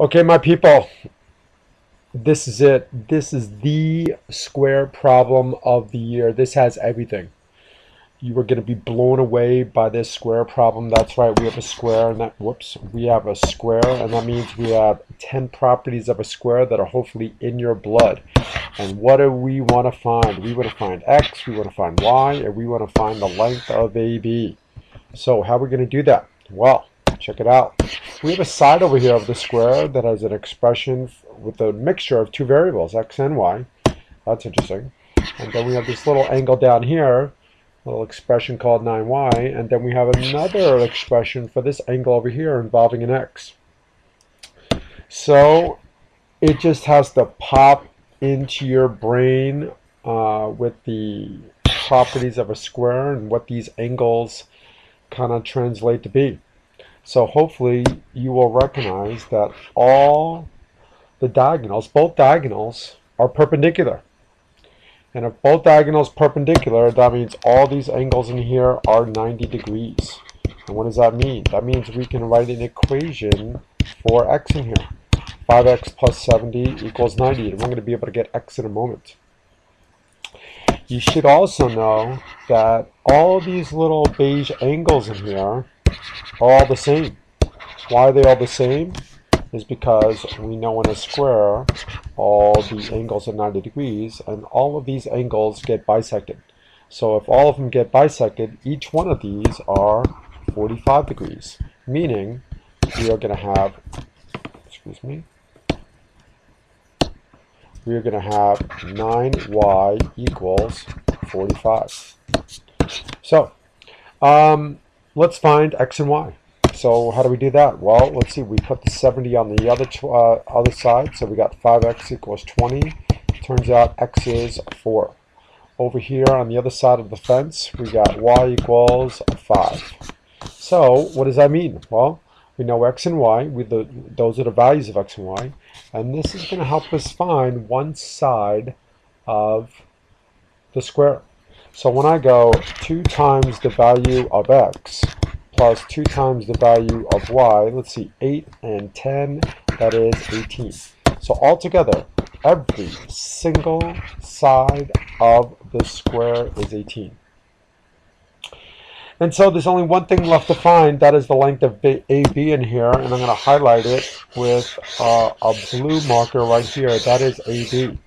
Okay, my people, this is it. This is the square problem of the year. This has everything. You are going to be blown away by this square problem. That's right, we have a square, and that, whoops, we have a square, and that means we have 10 properties of a square that are hopefully in your blood. And what do we want to find? We want to find x, we want to find y, and we want to find the length of AB. So how are we going to do that? Well, Check it out. We have a side over here of the square that has an expression with a mixture of two variables, x and y. That's interesting. And then we have this little angle down here, a little expression called 9y, and then we have another expression for this angle over here involving an x. So it just has to pop into your brain uh, with the properties of a square and what these angles kind of translate to be. So hopefully you will recognize that all the diagonals, both diagonals, are perpendicular. And if both diagonals perpendicular, that means all these angles in here are 90 degrees. And what does that mean? That means we can write an equation for x in here. 5x plus 70 equals 90. And we're going to be able to get x in a moment. You should also know that all these little beige angles in here all the same. Why are they all the same? Is because we know in a square all the angles are 90 degrees and all of these angles get bisected. So if all of them get bisected, each one of these are 45 degrees, meaning we are going to have, excuse me, we are going to have 9y equals 45. So, um, let's find x and y. So how do we do that? Well, let's see. We put the 70 on the other uh, other side. So we got 5x equals 20. Turns out x is 4. Over here on the other side of the fence, we got y equals 5. So what does that mean? Well, we know x and y. We the, those are the values of x and y. And this is going to help us find one side of the square. So when I go 2 times the value of x plus 2 times the value of y, let's see, 8 and 10, that is 18. So altogether, every single side of the square is 18. And so there's only one thing left to find, that is the length of AB in here, and I'm going to highlight it with uh, a blue marker right here, that is AB.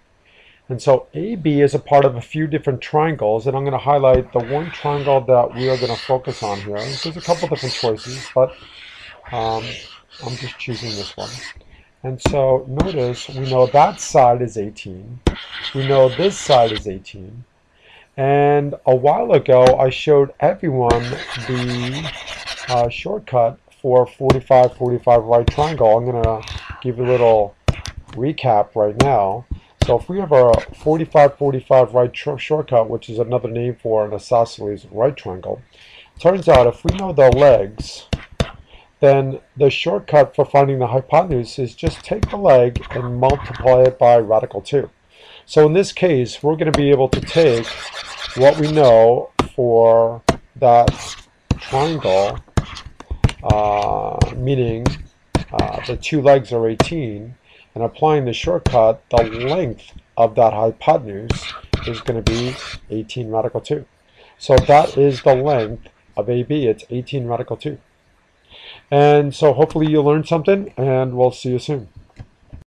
And so AB is a part of a few different triangles, and I'm going to highlight the one triangle that we are going to focus on here. There's a couple different choices, but um, I'm just choosing this one. And so notice we know that side is 18. We know this side is 18. And a while ago, I showed everyone the uh, shortcut for 45, 45 right triangle. I'm going to give you a little recap right now. So if we have a 45-45 right shortcut, which is another name for an isosceles right triangle, turns out if we know the legs, then the shortcut for finding the hypotenuse is just take the leg and multiply it by radical 2. So in this case, we're going to be able to take what we know for that triangle, uh, meaning uh, the two legs are 18, and applying the shortcut, the length of that hypotenuse is going to be 18 radical 2. So that is the length of AB. It's 18 radical 2. And so hopefully you learned something, and we'll see you soon.